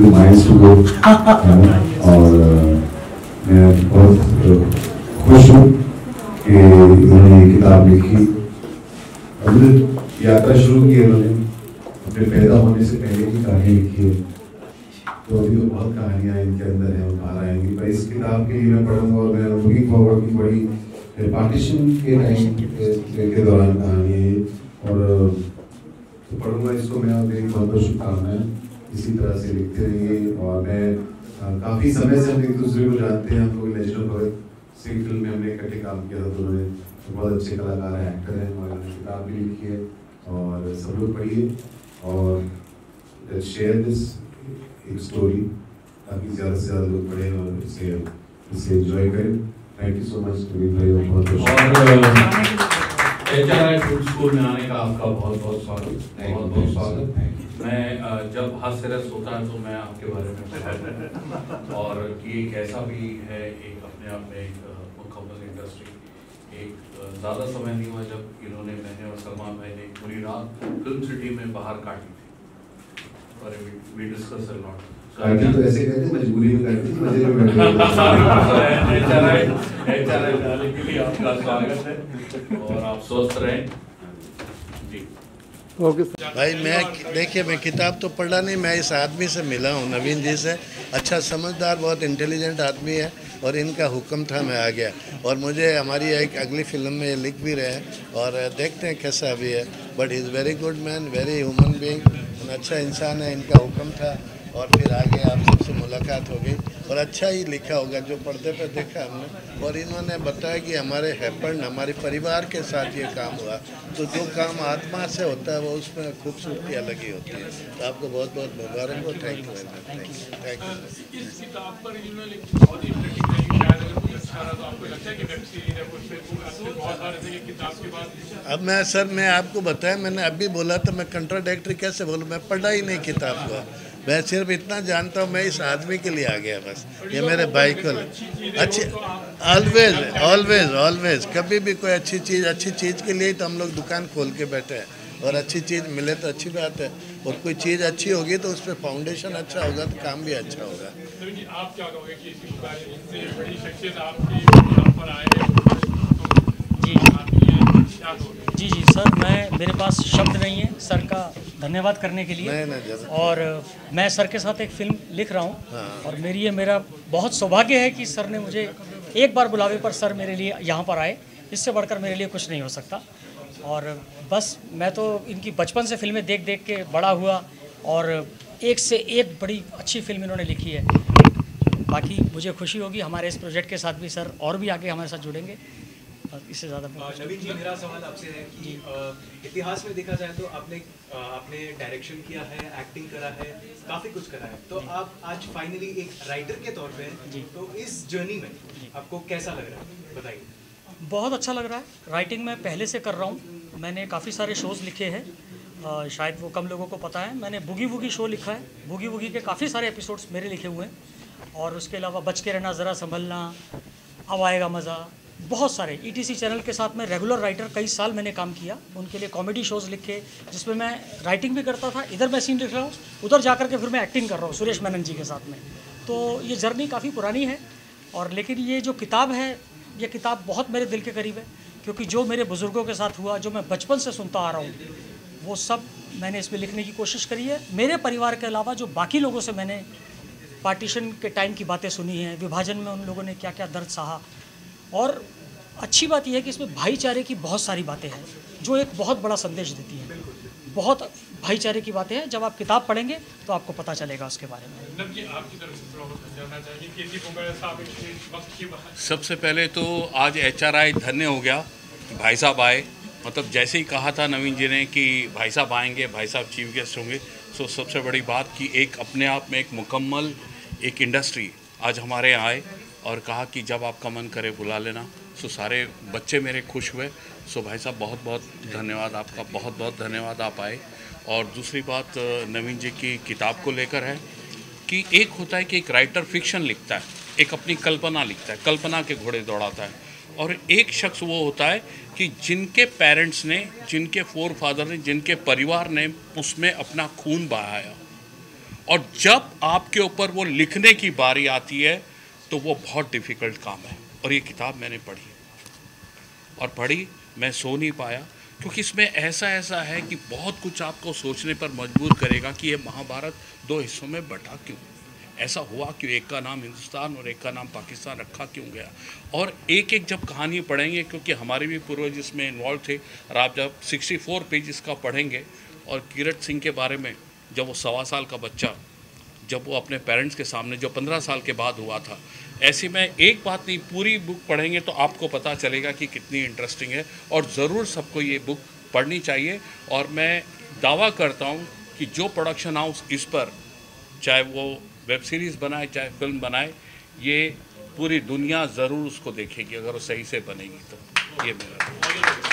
miles to go. और मैं बहुत खुश हूँ कि उन्होंने ये किताब लिखी। हमने यात्रा शुरू की उन्होंने। अपने पैदा होने से पहले की कहानी लिखी है। तो अभी तो बहुत कहानियाँ इनके अंदर हैं वो बाहर आएँगी पर इस किताब के लिए मैं पढ़ूँगा और मैं लुकिंग फॉरवर्ड की बड़ी पार्टीशन के टाइम के दौरान कहानी है और तो पढ़ूँगा इसको मैं और मेरी बहुत बहुत शुभकामनाएँ। इसी तरह से लिखते रहिए। और मैं काफ़ी समय से हम एक दूसरे को जानते हैं हम लोग नेशनल भगत सिंह फ़िल्म में हमने इकट्ठे काम किया था दोनों ने तो बहुत अच्छे कलाकार हैं एक्टर हैं और किताब भी लिखी है और सब लोग पढ़िए। और शेयर दिस एक स्टोरी ताकि ज़्यादा से ज़्यादा लोग पढ़ें और इसे इसे एंजॉय करें। थैंक यू सो मच भाई बहुत बहुत एच स्कूल में आने का आपका बहुत बहुत स्वागत। बहुत बहुत स्वागत। मैं जब हास्य रस होता है तो मैं आपके बारे में और कि एक ऐसा भी है एक अपने आप में एक मुकम्मल इंडस्ट्री एक ज़्यादा समय नहीं हुआ जब इन्होंने मैंने और सलमान भाई ने पूरी रात फ़िल्म सिटी में बाहर काटी थी। और वी डिस्कस अ लॉट काटी तो ऐसे कहते मजबूरी में काटी थी मज़े में डालने के लिए आपका स्वागत है। और आप स्वस्थ रहें। जी। भाई मैं देखिए मैं किताब तो पढ़ा नहीं मैं इस आदमी से मिला हूँ नवीन जी से। अच्छा समझदार बहुत इंटेलिजेंट आदमी है और इनका हुक्म था मैं आ गया। और मुझे हमारी एक अगली फ़िल्म में ये लिख भी रहे हैं और देखते हैं कैसा अभी है। But is very good man very human being अच्छा इंसान है इनका हुक्म था। और फिर आगे आप सबसे मुलाकात हो गई और अच्छा ही लिखा होगा, जो पर्दे पे देखा हमने। और इन्होंने बताया कि हमारे हैपन हमारे परिवार के साथ ये काम हुआ। तो जो काम आत्मा से होता है, वो उसमें खूबसूरती अलग ही होती है। तो आपको बहुत बहुत मुबारक हो। Thank you very much thank you अब मैं, सर, मैं आपको बताया, मैंने अभी बोला तो मैं कंट्राडेक्टरी कैसे बोलूँ? मैं पढ़ा ही नहीं किताब को। मैं सिर्फ़ इतना जानता हूँ मैं इस आदमी के लिए आ गया बस। ये मेरे भाई को अच्छी ऑलवेज ऑलवेज ऑलवेज कभी भी कोई अच्छी चीज़ अच्छी चीज़ के लिए तो हम लोग दुकान खोल के बैठे हैं। और अच्छी चीज़ मिले तो अच्छी बात है। और कोई चीज़ अच्छी होगी तो उस पर फाउंडेशन अच्छा होगा तो काम भी अच्छा होगा। आप क्या कहोगे कि जी जी सर मैं मेरे पास शब्द नहीं है। सर का धन्यवाद करने के लिए। नहीं, नहीं, और मैं सर के साथ एक फ़िल्म लिख रहा हूँ। हाँ। और मेरी ये मेरा बहुत सौभाग्य है कि सर ने मुझे एक बार बुलावे पर सर मेरे लिए यहाँ पर आए। इससे बढ़कर मेरे लिए कुछ नहीं हो सकता। और बस मैं तो इनकी बचपन से फ़िल्में देख देख के बड़ा हुआ और एक से एक बड़ी अच्छी फ़िल्म इन्होंने लिखी है। बाकी मुझे खुशी होगी हमारे इस प्रोजेक्ट के साथ भी सर और भी आगे हमारे साथ जुड़ेंगे। इससे ज़्यादा नवीन जी मेरा सवाल आपसे है कि इतिहास में देखा जाए तो आपने आपने डायरेक्शन किया है एक्टिंग करा है काफ़ी कुछ करा है। तो आप आज फाइनली एक राइटर के तौर पे जी। तो इस जर्नी में आपको कैसा लग रहा है? बताइए। बहुत अच्छा लग रहा है। राइटिंग मैं पहले से कर रहा हूँ। मैंने काफ़ी सारे शोज़ लिखे हैं। शायद वो कम लोगों को पता है। मैंने बुगी वुगी शो लिखा है। बुगी वुगी के काफ़ी सारे एपिसोड्स मेरे लिखे हुए हैं। और उसके अलावा बच के रहना ज़रा संभलना अब आएगा मज़ा। बहुत सारे ईटीसी e चैनल के साथ में रेगुलर राइटर कई साल मैंने काम किया। उनके लिए कॉमेडी शोज़ लिखे, जिसमें मैं राइटिंग भी करता था। इधर मैं सीन लिख रहा हूँ, उधर जा कर के फिर मैं एक्टिंग कर रहा हूँ सुरेश मेनन जी के साथ में। तो ये जर्नी काफ़ी पुरानी है और लेकिन ये जो किताब है, ये किताब बहुत मेरे दिल के करीब है, क्योंकि जो मेरे बुज़ुर्गों के साथ हुआ, जो मैं बचपन से सुनता आ रहा हूँ, वो सब मैंने इसमें लिखने की कोशिश करी है। मेरे परिवार के अलावा जो बाकी लोगों से मैंने पार्टीशन के टाइम की बातें सुनी हैं, विभाजन में उन लोगों ने क्या क्या दर्द सहा और अच्छी बात यह है कि इसमें भाईचारे की बहुत सारी बातें हैं जो एक बहुत बड़ा संदेश देती हैं। बहुत भाईचारे की बातें हैं जब आप किताब पढ़ेंगे तो आपको पता चलेगा उसके बारे में। सबसे पहले तो आज एचआरआई धन्य हो गया भाई साहब आए। मतलब जैसे ही कहा था नवीन जी ने कि भाई साहब आएँगे भाई साहब चीफ गेस्ट होंगे सो सबसे बड़ी बात कि एक अपने आप में एक मुकम्मल एक इंडस्ट्री आज हमारे यहाँ आए। और कहा कि जब आपका मन करे बुला लेना। सो सारे बच्चे मेरे खुश हुए। सो भाई साहब, बहुत बहुत धन्यवाद आपका। बहुत बहुत धन्यवाद आप आए। और दूसरी बात नवीन जी की किताब को लेकर है कि एक होता है कि एक राइटर फिक्शन लिखता है, एक अपनी कल्पना लिखता है, कल्पना के घोड़े दौड़ाता है। और एक शख्स वो होता है कि जिनके पेरेंट्स ने, जिनके फोर फादर ने, जिनके परिवार ने उसमें अपना खून बहाया। और जब आपके ऊपर वो लिखने की बारी आती है तो वो बहुत डिफ़िकल्ट काम है और ये किताब मैंने पढ़ी और पढ़ी, मैं सो नहीं पाया क्योंकि इसमें ऐसा ऐसा है कि बहुत कुछ आपको सोचने पर मजबूर करेगा कि ये महाभारत दो हिस्सों में बटा क्यों? ऐसा हुआ क्यों? एक का नाम हिंदुस्तान और एक का नाम पाकिस्तान रखा क्यों गया? और एक एक जब कहानी पढ़ेंगे, क्योंकि हमारे भी पूर्वज इसमें इन्वॉल्व थे, और आप जब 64 पेज इसका पढ़ेंगे और किरत सिंह के बारे में, जब वो सवा साल का बच्चा जब वो अपने पेरेंट्स के सामने, जो पंद्रह साल के बाद हुआ था। ऐसे में एक बात नहीं, पूरी बुक पढ़ेंगे तो आपको पता चलेगा कि कितनी इंटरेस्टिंग है और ज़रूर सबको ये बुक पढ़नी चाहिए। और मैं दावा करता हूँ कि जो प्रोडक्शन हाउस इस पर, चाहे वो वेब सीरीज़ बनाए, चाहे फ़िल्म बनाए, ये पूरी दुनिया ज़रूर उसको देखेगी, अगर वो सही से बनेगी तो। ये मेरा।